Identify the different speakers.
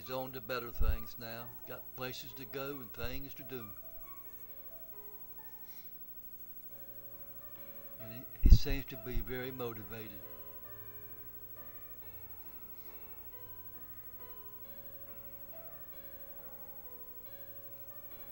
Speaker 1: He's on to better things now. Got places to go and things to do. And he, he seems to be very motivated.